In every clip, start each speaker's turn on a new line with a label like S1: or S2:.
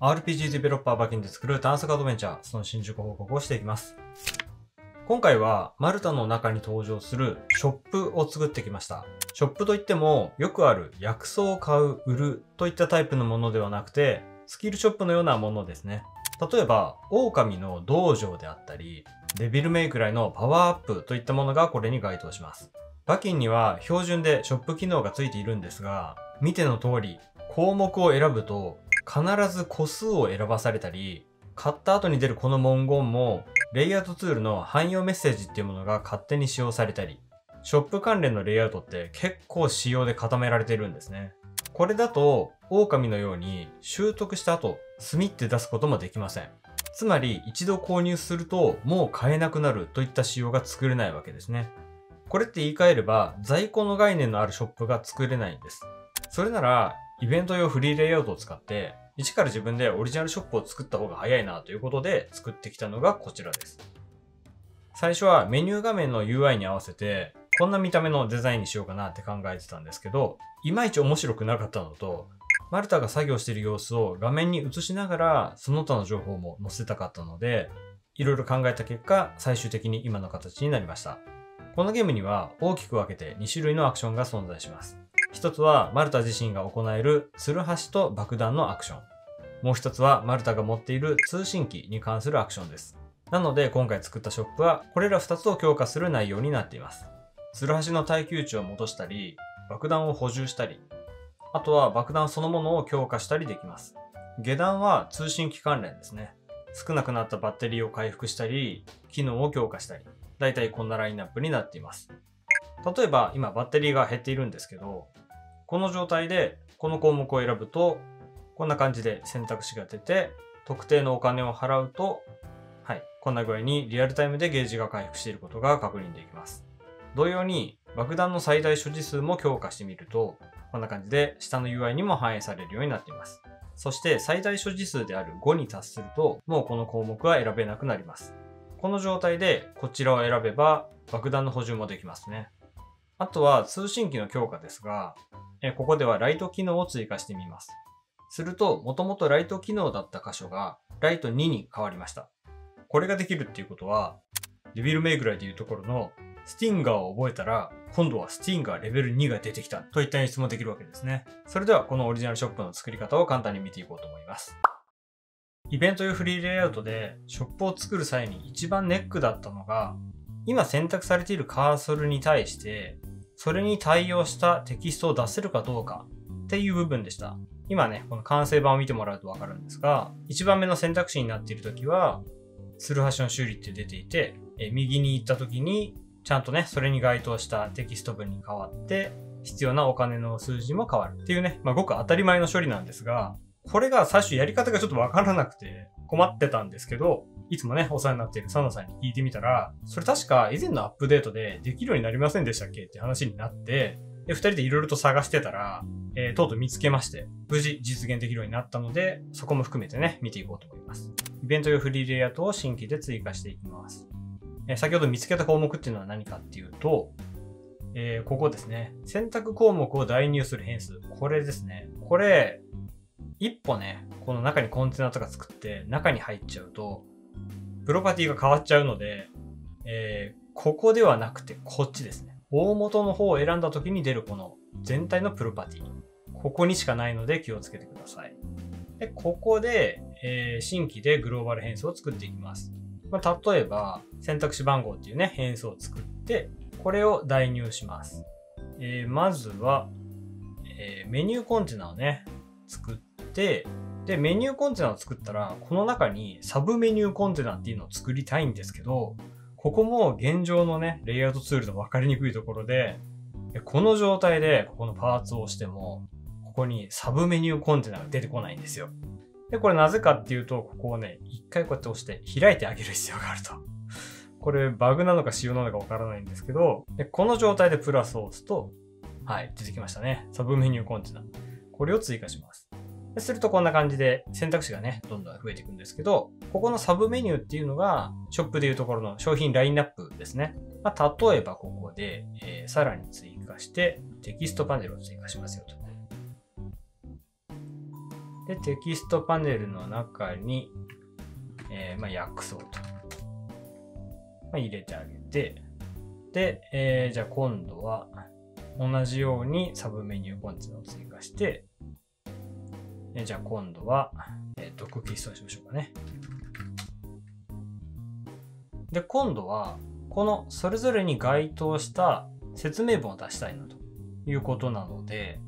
S1: RPG デベロッパーバキンで作る探索アドベンチャー、その進捗報告をしていきます。今回はマルタの中に登場するショップを作ってきました。ショップといってもよくある薬草を買う、売るといったタイプのものではなくて、スキルショップのようなものですね。例えば、狼の道場であったり、デビルメイクライのパワーアップといったものがこれに該当します。バキンには標準でショップ機能がついているんですが、見ての通り、項目を選ぶと必ず個数を選ばされたり、買った後に出るこの文言も、レイアウトツールの汎用メッセージっていうものが勝手に使用されたり、ショップ関連のレイアウトって結構仕様で固められてるんですね。これだと、狼のように習得した後、墨って出すこともできません。つまり、一度購入すると、もう買えなくなるといった仕様が作れないわけですね。これって言い換えれば、在庫の概念のあるショップが作れないんです。それなら、イベント用フリーレイアウトを使って、一から自分でオリジナルショップを作った方が早いなということで作ってきたのがこちらです。最初はメニュー画面の UI に合わせて、こんな見た目のデザインにしようかなって考えてたんですけど、いまいち面白くなかったのと、マルタが作業している様子を画面に映しながら、その他の情報も載せたかったので、いろいろ考えた結果、最終的に今の形になりました。このゲームには大きく分けて2種類のアクションが存在します。一つはマルタ自身が行えるツルハシと爆弾のアクション。もう一つはマルタが持っている通信機に関するアクションです。なので今回作ったショップはこれら2つを強化する内容になっています。ツルハシの耐久値を戻したり、爆弾を補充したり、あとは爆弾そのものを強化したりできます。下段は通信機関連ですね。少なくなったバッテリーを回復したり、機能を強化したり、だいたいこんなラインナップになっています。例えば今バッテリーが減っているんですけど、この状態でこの項目を選ぶと、こんな感じで選択肢が出て、特定のお金を払うと、はい、こんな具合にリアルタイムでゲージが回復していることが確認できます。同様に爆弾の最大所持数も強化してみると、こんな感じで下の UI にも反映されるようになっています。そして最大所持数である5に達すると、もうこの項目は選べなくなります。この状態でこちらを選べば爆弾の補充もできますね。あとは通信機の強化ですが、ここではライト機能を追加してみます。すると、もともとライト機能だった箇所がライト2に変わりました。これができるっていうことは、デビルメイグライでいうところのスティンガーを覚えたら、今度はスティンガーレベル2が出てきたといった演出もできるわけですね。それではこのオリジナルショップの作り方を簡単に見ていこうと思います。イベント用フリーレイアウトでショップを作る際に一番ネックだったのが、今選択されているカーソルに対して、それに対応したテキストを出せるかどうかっていう部分でした。今ね、この完成版を見てもらうとわかるんですが、一番目の選択肢になっているときは、ツルハシの修理って出ていて、え右に行ったときに、ちゃんとね、それに該当したテキスト文に変わって、必要なお金の数字も変わるっていうね、まあ、ごく当たり前の処理なんですが、これが最初やり方がちょっとわからなくて困ってたんですけど、いつもね、お世話になっているサナさんに聞いてみたら、それ確か以前のアップデートでできるようになりませんでしたっけって話になって、で、二人でいろいろと探してたら、えー、とうとう見つけまして、無事実現できるようになったので、そこも含めてね、見ていこうと思います。イベント用フリーレイアウトを新規で追加していきます。えー、先ほど見つけた項目っていうのは何かっていうと、えー、ここですね。選択項目を代入する変数。これですね。これ、一歩ね、この中にコンテナとか作って中に入っちゃうと、プロパティが変わっちゃうので、えー、ここではなくてこっちですね。大元の方を選んだ時に出るこの全体のプロパティ。ここにしかないので気をつけてください。で、ここで、えー、新規でグローバル変数を作っていきます。まあ、例えば、選択肢番号っていうね、変数を作って、これを代入します。えー、まずは、え、メニューコンテナをね、作って、で、メニューコンテナを作ったら、この中にサブメニューコンテナっていうのを作りたいんですけど、ここも現状のね、レイアウトツールの分かりにくいところで、この状態でここのパーツを押しても、ここにサブメニューコンテナが出てこないんですよ。で、これなぜかっていうと、ここをね、一回こうやって押して開いてあげる必要があると。これバグなのか仕様なのかわからないんですけど、でこの状態でプラスを押すと、はい、出てきましたね。サブメニューコンテナ。これを追加します。するとこんな感じで選択肢がね、どんどん増えていくんですけど、ここのサブメニューっていうのが、ショップでいうところの商品ラインナップですね。まあ、例えばここで、えー、さらに追加して、テキストパネルを追加しますよと。で、テキストパネルの中に、えー、まあ、訳そうと。まあ、入れてあげて、で、えー、じゃあ今度は、同じようにサブメニューコンテナを追加して、え、じゃあ今度は、えー、クッキーストにしましょうかね。で、今度は、このそれぞれに該当した説明文を出したいなということなので、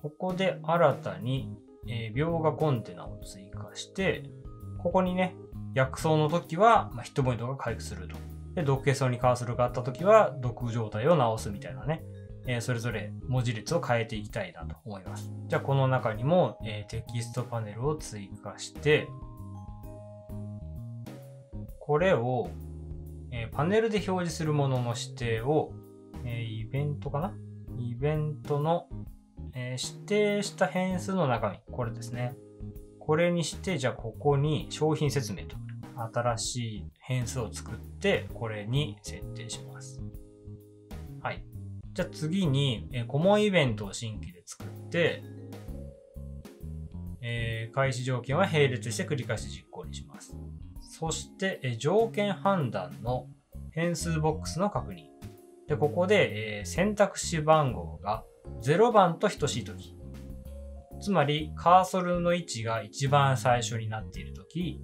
S1: ここで新たに、えー、描画コンテナを追加して、ここにね、薬草の時は、まあ、ヒットポイントが回復すると。で、毒消層にカーソルがあった時は、毒状態を直すみたいなね、え、それぞれ文字列を変えていきたいなと思います。じゃあ、この中にも、え、テキストパネルを追加して、これを、え、パネルで表示するものの指定を、えイベントかな？イベントの、え指定した変数の中身、これですね。これにして、じゃあここに商品説明と。新しい変数を作って、これに設定します。はい。じゃあ次に、え顧問イベントを新規で作って、えー、開始条件は並列して繰り返し実行にします。そして、え条件判断の変数ボックスの確認。で、ここで、えー、選択肢番号が0番と等しいとき。つまり、カーソルの位置が一番最初になっているとき、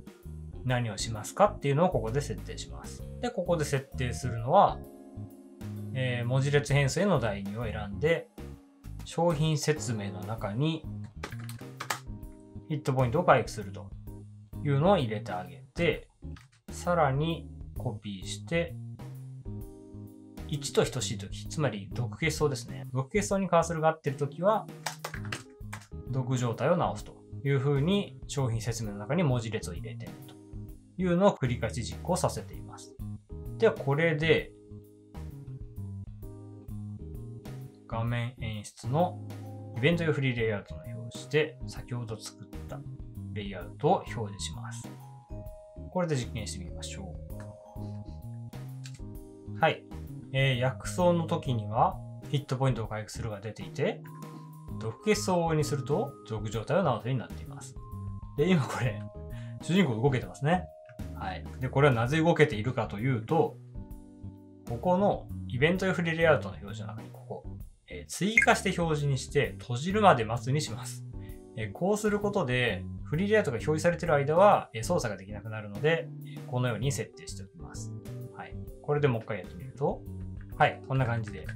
S1: 何をしますかっていうのをここで設定します。で、ここで設定するのは、えー、文字列変数への代入を選んで、商品説明の中にヒットポイントを回復するというのを入れてあげて、さらにコピーして、1と等しいとき、つまり毒消し層ですね。毒消し層にカーソルが合ってるときは、毒状態を直すというふうに商品説明の中に文字列を入れているというのを繰り返し実行させています。では、これで、画面演出のイベント用フリーレイアウトの表示で、先ほど作ったレイアウトを表示します。これで実験してみましょう。はい。えー、薬草の時にはヒットポイントを回復するが出ていて、毒消し層にすると毒状態を直すようになっています。で、今これ、主人公動けてますね。はい。で、これはなぜ動けているかというと、ここのイベント用フリーレイアウトの表示の中にここ、追加して表示にして閉じるまで待つにします。え、こうすることで、フリーレイアウトが表示されている間は、操作ができなくなるので、このように設定しておきます。はい。これでもう一回やってみると、はい、こんな感じで、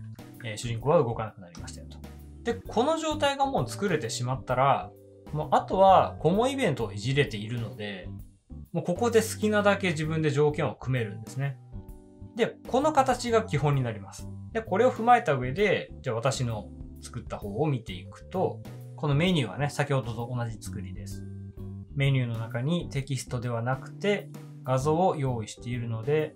S1: え主人公は動かなくなりましたよと。で、この状態がもう作れてしまったら、もうあとはコモイベントをいじれているので、もうここで好きなだけ自分で条件を組めるんですね。で、この形が基本になります。で、これを踏まえた上で、じゃあ私の作った方を見ていくと、このメニューはね、先ほどと同じ作りです。メニューの中にテキストではなくて画像を用意しているので、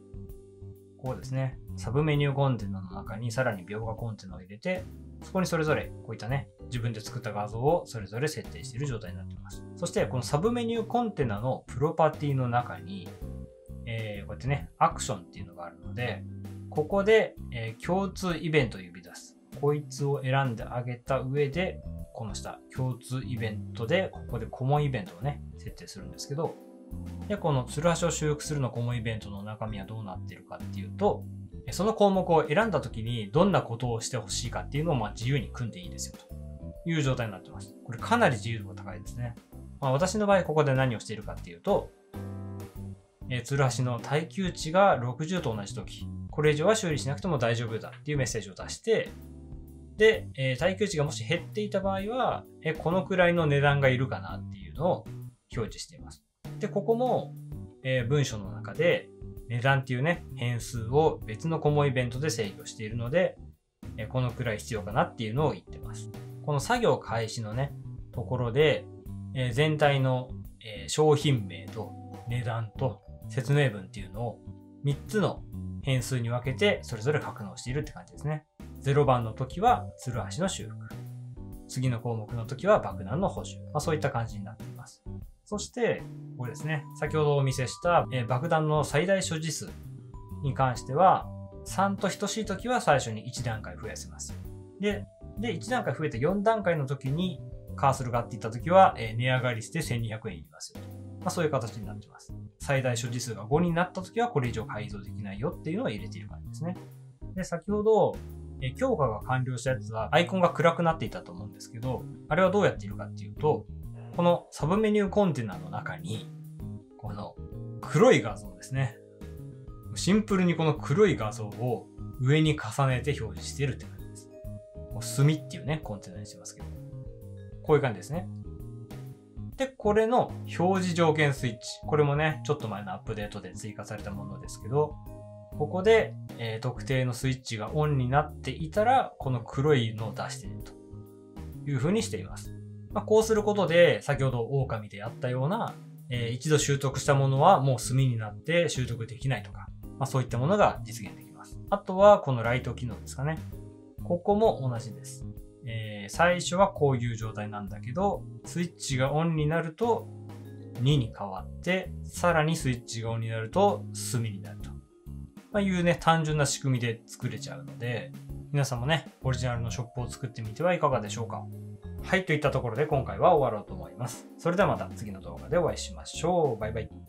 S1: こうですね、サブメニューコンテナの中にさらに描画コンテナを入れて、そこにそれぞれこういったね、自分で作った画像をそれぞれ設定している状態になっています。そしてこのサブメニューコンテナのプロパティの中に、えー、こうやってね、アクションっていうのがあるので、ここで、えー、共通イベントを呼び出す。こいつを選んであげた上で、この下、共通イベントで、ここでコモンイベントをね、設定するんですけど、で、このツルハシを修復するのコモンイベントの中身はどうなってるかっていうと、その項目を選んだ時にどんなことをしてほしいかっていうのをまあ自由に組んでいいですよという状態になってます。これかなり自由度が高いですね。まあ、私の場合ここで何をしているかっていうと、えー、ツルハシの耐久値が60と同じ時、これ以上は修理しなくても大丈夫だっていうメッセージを出して、で、えー、耐久値がもし減っていた場合は、えこのくらいの値段がいるかなっていうのを表示しています。で、ここも、えー、文章の中で、値段っていうね、変数を別のコモイベントで制御しているので、えこのくらい必要かなっていうのを言ってます。この作業開始のね、ところで、え全体の、え商品名と値段と説明文っていうのを3つの変数に分けてそれぞれ格納しているって感じですね。0番の時はツルハシの修復。次の項目の時は爆弾の補充。まあ、そういった感じになっています。そして、これですね。先ほどお見せした、え爆弾の最大所持数に関しては、3と等しい時は最初に1段階増やせます。で、で、1段階増えて4段階の時に、カーソルがっていった時は、え値上がりして1200円いりますよと。まあ、そういう形になってます。最大所持数が5になった時はこれ以上改造できないよっていうのを入れている感じですね。で、先ほど、え強化が完了したやつはアイコンが暗くなっていたと思うんですけど、あれはどうやっているかっていうと、このサブメニューコンテナの中に、この黒い画像ですね。シンプルにこの黒い画像を上に重ねて表示しているって感じです。こう墨っていうね、コンテナにしてますけど。こういう感じですね。で、これの表示条件スイッチ。これもね、ちょっと前のアップデートで追加されたものですけど、ここで、えー特定のスイッチがオンになっていたら、この黒いのを出しているという風にしています。まあ、こうすることで、先ほど狼でやったような、えー一度習得したものはもう墨になって習得できないとか、まあ、そういったものが実現できます。あとは、このライト機能ですかね。ここも同じです。えー最初はこういう状態なんだけど、スイッチがオンになると2に変わって、さらにスイッチがオンになると墨になると。まあ、いうね、単純な仕組みで作れちゃうので、皆さんもね、オリジナルのショップを作ってみてはいかがでしょうか。はい、といったところで今回は終わろうと思います。それではまた次の動画でお会いしましょう。バイバイ。